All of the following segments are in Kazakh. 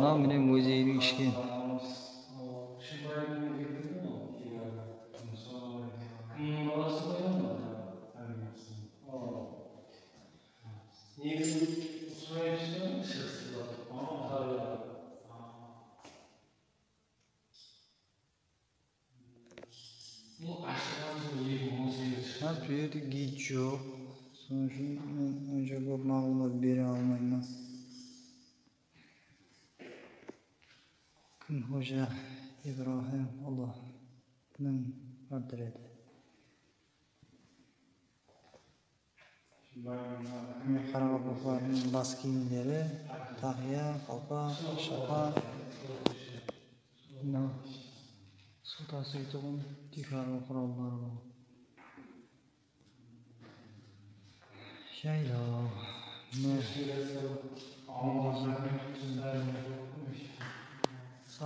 난 그냥 뭐지 이런 식이 Ha tüyleri giyiyor. Sonuçta önce bu mağlumat biri almayın. Күнқожа ибраһимұлының портреті міне қарақалпақтардың бас киімдері тақия қалпақ шапан мынау су таситұғын тикару құралдары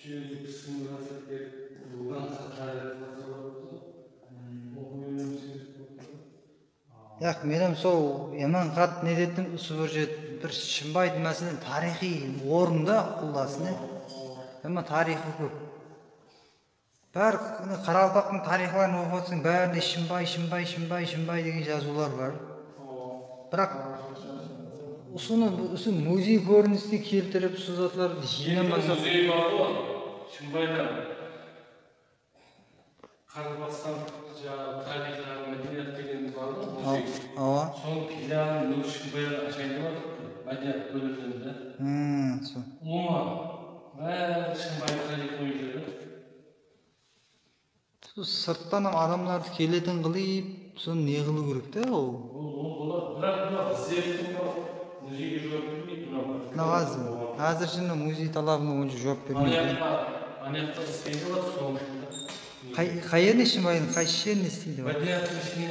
ауыл көрінісі яқ менің сол яман қатты не осы бір бір шымбайдың мәселен тарихи орында құлдасын яма тарихы көп бәрі қарақалпақтың тарихларын оқып отырсаң бәрінде шымбай шымбай шымбай шымбай деген жазулар бар бірақ соны осы музей көрінісіне келтіріп сол затларды жинамаса музей бар ғой шымбайда. Қазақстан жаңағы тарих мәдениет деген бар ғой музей. Ооба соның филиалын өзі шымбайда ашайын деп мәдениет бөлімінде сол. Бәрі шымбай тарихи сол сырттан адамдарды келетін қылып соны не қылу керек та ол? Ол ол болады бірақ мына музейге жауап бермейді музей талабына онша жауап бермейді. Ана жақта істейді ғой соны қай қай жеріне шымбайдың қай жеріне істейді мәдениеттің ішінен